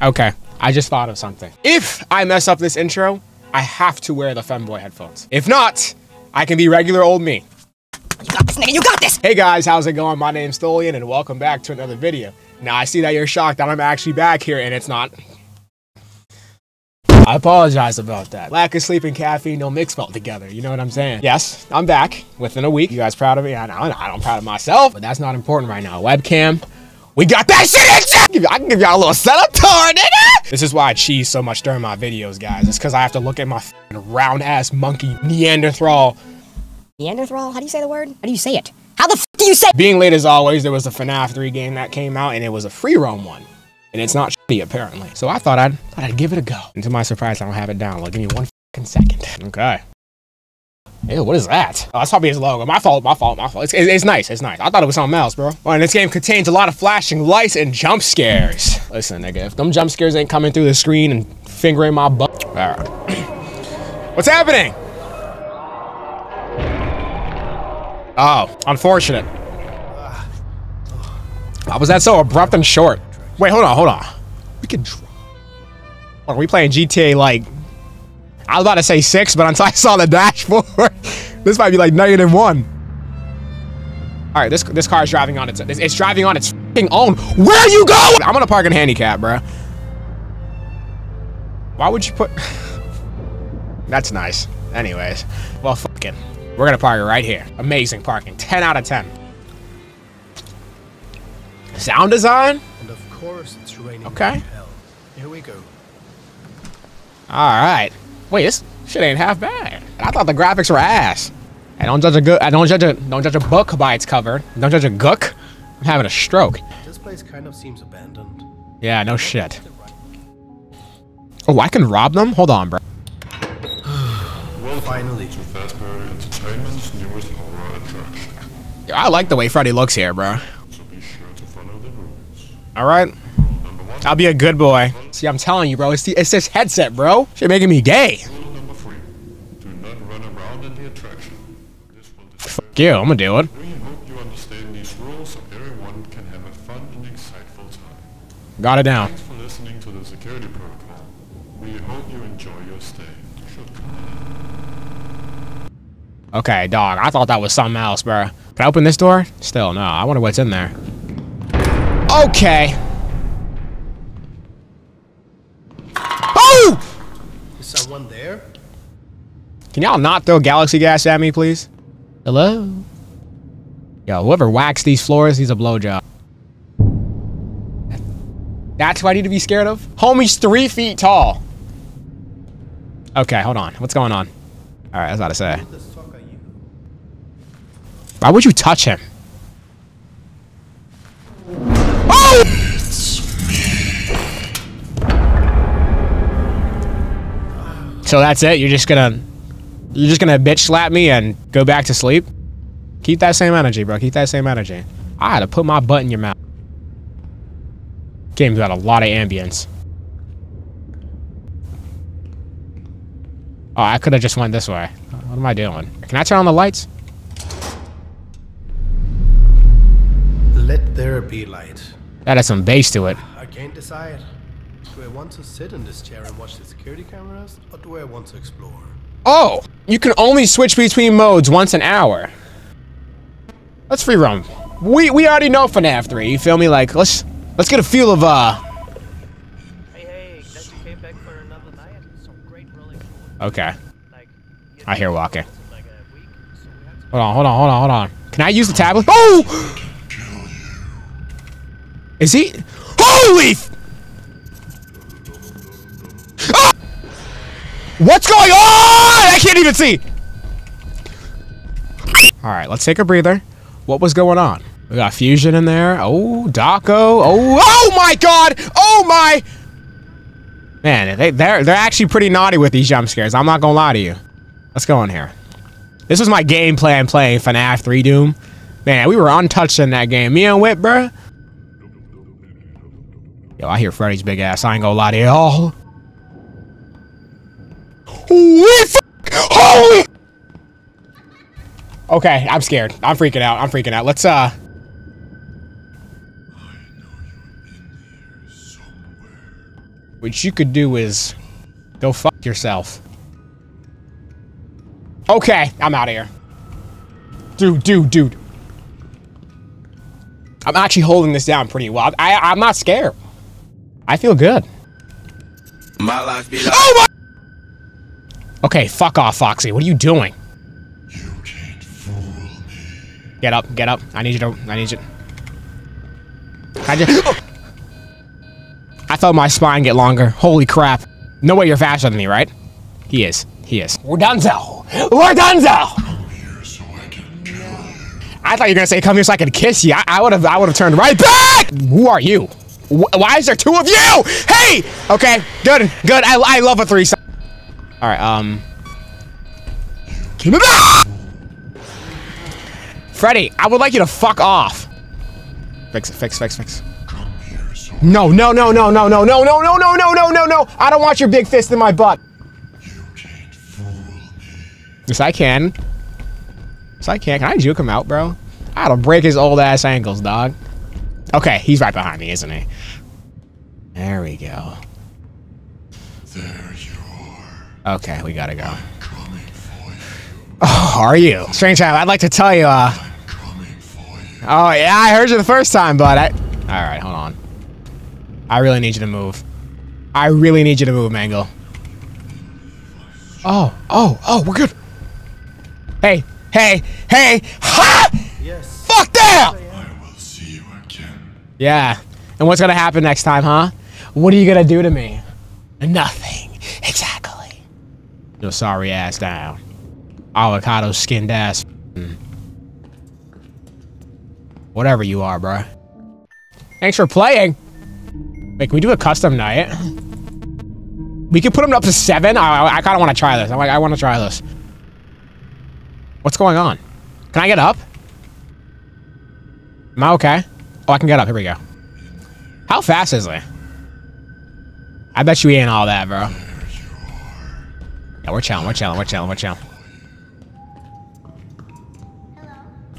Okay, I just thought of something. If I mess up this intro, I have to wear the femboy headphones. If not, I can be regular old me. You got this, nigga. You got this. Hey guys, how's it going? My name's Thoelian and welcome back to another video. Now I see that you're shocked that I'm actually back here and it's not. I apologize about that. Lack of sleep and caffeine don't mix well together. You know what I'm saying? Yes, I'm back within a week. You guys proud of me? I know, I'm proud of myself, but that's not important right now. Webcam, we got that shit in check. I can give y'all a little setup tour, nigga! This is why I cheese so much during my videos, guys. It's because I have to look at my round-ass monkey Neanderthal. Neanderthal? How do you say the word? How do you say it? How the f do you say Being late as always, there was a FNAF 3 game that came out, and it was a free roam one. And it's not shitty, apparently. So I thought I'd, thought I'd give it a go. And to my surprise, I don't have it downloaded. Give me one second. Okay. Ew, what is that? Oh, that's probably his logo. My fault, my fault, my fault. It's, it's, it's, nice, it's nice. I thought it was something else, bro. Well, and this game contains a lot of flashing lights and jump scares. Listen, nigga, if them jump scares ain't coming through the screen and fingering my butt. All right. What's happening? Oh, unfortunate. Why was that so abrupt and short? Wait, hold on, hold on. We can. Are we playing GTA like? I was about to say six, but until I saw the dashboard, this might be like negative one. All right, this this car is driving on its. It's driving on its own. Where are you going? I'm gonna park in handicap, bro. Why would you put? That's nice. Anyways, well, fucking, we're gonna park it right here. Amazing parking. 10 out of 10. Sound design? And of course it's raining Okay. Here we go. All right. Wait, this shit ain't half bad. I thought the graphics were ass. I don't judge a good. I don't judge a. Don't judge a book by its cover. Don't judge a gook. I'm having a stroke. This place kind of seems abandoned. Yeah, no shit. Oh, I can rob them. Hold on, bro. Well, finally. to Fazbear Entertainment's newest horror attraction. Yeah, I like the way Freddy looks here, bro. So be sure to follow the rules. All right. I'll be a good boy. See, I'm telling you, bro. It's the, it's this headset, bro. Shit making me gay. rule number three. Do not run around in the attraction. This will I'm gonna do it. We hope you understand these rules so everyone can have a fun and exciteful time. Got it down. Thanks for listening to the security protocol. We hope you enjoy your stay. Should Okay, dog. I thought that was something else, bro. Can I open this door? Still, no. I wonder what's in there. Okay. Oh! Is someone there? Can y'all not throw galaxy gas at me, please? Hello? Yo, whoever waxed these floors, he's a blowjob. That's what I need to be scared of? Homie's three feet tall. Okay, hold on. What's going on? All right, I was about to say. Who the fuck are you? Why would you touch him? Oh! So that's it? You're just gonna you're just gonna bitch slap me and go back to sleep? Keep that same energy, bro. Keep that same energy. I had to put my butt in your mouth. Game's got a lot of ambience. Oh, I could have just went this way. What am I doing? Can I turn on the lights? Let there be light. That has some bass to it. I can't decide. Do I want to sit in this chair and watch the security cameras, or do I want to explore? Oh, you can only switch between modes once an hour. Let's free roam. We we already know FNAF 3, you feel me? Like let's let's get a feel of uh Hey, hey, glad you came back for another night. Some great rolling. Okay. I hear walking. in like a week, so we had to Hold on, hold on, hold on, hold on. Can I use the tablet? Oh! Is he Holy What's going on? I can't even see. All right, let's take a breather. What was going on? We got Fusion in there. Oh, Daco. Oh, oh my God. Oh my. Man, they, they're they're actually pretty naughty with these jump scares. I'm not gonna lie to you. Let's go in here. This was my game plan playing FNAF 3 Doom. Man, we were untouched in that game. Me and Whip, bruh. Yo, I hear Freddy's big ass. I ain't gonna lie to y'all. Holy f Holy! Okay, I'm scared. I'm freaking out. I'm freaking out. Let's, uh... What you could do is go fuck yourself. Okay, I'm out of here. Dude, dude, dude. I'm actually holding this down pretty well. I, I'm not scared. I feel good. My life be like. Oh my! Okay, fuck off, Foxy. What are you doing? You can't fool me. Get up, get up. I need you to. I need you. I just. I felt my spine get longer. Holy crap. No way you're faster than me, right? He is. He is. We're donezo. We're donezo. Come here so I can kill you. I thought you were gonna say come here so I could kiss you. I would have. I would have turned right back. Who are you? Wh why is there two of you? Hey. Okay. Good. Good. I, I love a threesome. All right. Um. Keep it back. Freddy, I would like you to fuck off. Fix it. Fix. Fix. Fix. Come here so No. No. No. No. No. No. No. No. No. No. No. No. No. No. I don't want your big fist in my butt. you can't fool me. Yes, I can. Yes, I can. Can I juke him out, bro? I gotta break his old ass ankles, dog. Okay, he's right behind me, isn't he? There we go. There you are. Okay, we gotta go. Coming for you. Oh, are you? Strange Child, I'd like to tell you, uh... Coming for you. Oh, yeah, I heard you the first time, but I... Alright, hold on. I really need you to move. I really need you to move, Mangle. Oh, oh, oh, we're good. Hey, hey, hey! Ha! Yes. Fuck that! I will see you again. Yeah. And what's gonna happen next time, huh? What are you gonna do to me? Nothing. Your sorry ass down. Avocado skinned ass. Whatever you are, bro. Thanks for playing. Wait, can we do a custom night? We could put them up to seven. I, I, I kind of want to try this. I'm like, I want to try this. What's going on? Can I get up? Am I okay? Oh, I can get up. Here we go. How fast is it? I bet you ain't all that, bro. Yeah, we're chilling, we're chilling, we're chilling, we're chilling.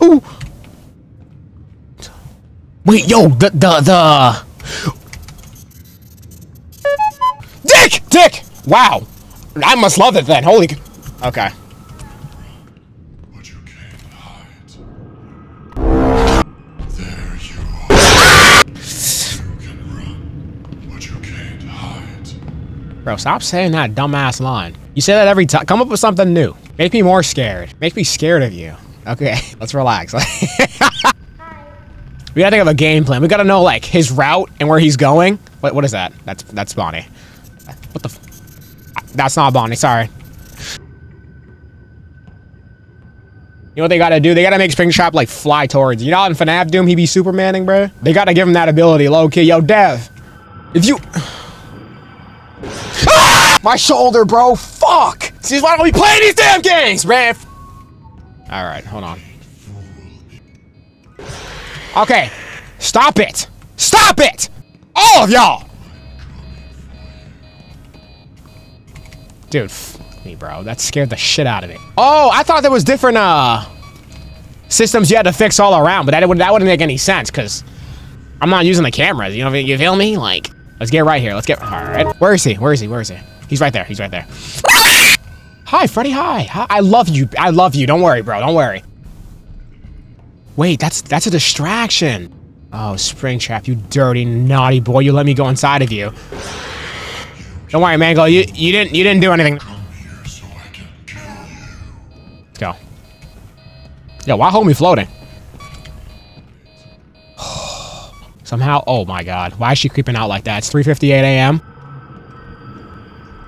Ooh! Wait, yo, the, the, the... Dick! Dick! Wow. I must love it then. Holy... Okay. But you can't hide. There you are. you can run, but you can't hide. Bro, stop saying that dumbass line. You say that every time. Come up with something new. Make me more scared. Make me scared of you. Okay, let's relax. we gotta think of a game plan. We gotta know like his route and where he's going. What? What is that? That's that's Bonnie. What the? That's not Bonnie. Sorry. You know what they gotta do? They gotta make Springtrap like fly towards. You know, in FNAF Doom, he be Supermaning, bro. They gotta give him that ability. Low key, yo, Dev. If you. Ah! My shoulder, bro. Fuck. See, why don't we play these damn games, man? All right, hold on. Okay, stop it. Stop it. All of y'all. Dude, f me, bro. That scared the shit out of me. Oh, I thought there was different uh systems you had to fix all around, but that wouldn't that wouldn't make any sense because I'm not using the cameras. You know, you feel me? Like, let's get right here. Let's get. All right. Where is he? Where is he? Where is he? He's right there. He's right there. Hi, Freddy. Hi. I love you. I love you. Don't worry, bro. Don't worry. Wait, that's that's a distraction. Oh, Springtrap, you dirty naughty boy. You let me go inside of you. Don't worry, Mangle. You you didn't you didn't do anything. Let's go. Yo, why hold me floating? Somehow, oh my god. Why is she creeping out like that? It's 3.58 a.m.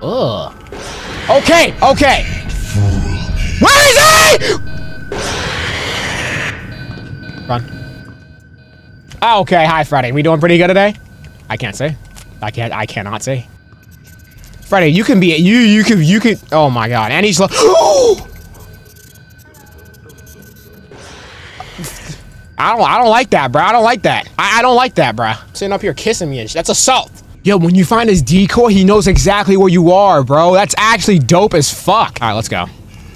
Ugh. Okay, okay. Where is he? Run. Oh, okay, hi Freddy. We doing pretty good today? I can't say. I can't I cannot say. Freddy, you can be you you can you can oh my god. And he's like I don't I don't like that, bro. I don't like that. I, I don't like that, bro. Sitting up here kissing me and shit. That's assault. Yo, when you find his decoy, he knows exactly where you are, bro. That's actually dope as fuck. All right, let's go.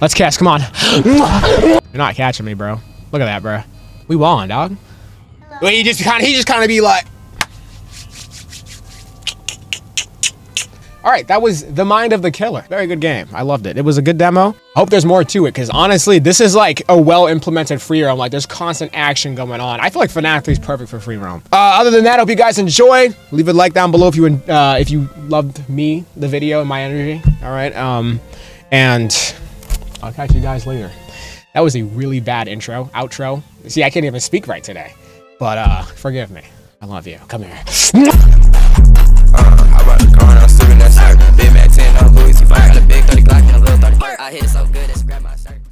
Let's kiss. Come on. You're not catching me, bro. Look at that, bro. We won, dog. He just kind of he just kind of be like, All right, that was The Mind of the Killer. Very good game. I loved it. It was a good demo. I hope there's more to it because honestly, this is like a well implemented free roam. Like there's constant action going on. I feel like FNAF 3 is perfect for free roam. Uh, other than that, I hope you guys enjoyed. Leave a like down below if you uh, if you loved me, the video, and my energy. All right. Um, and I'll catch you guys later. That was a really bad intro, outro. See, I can't even speak right today. But uh, forgive me. I love you. Come here. hit it so good, it's grab my shirt.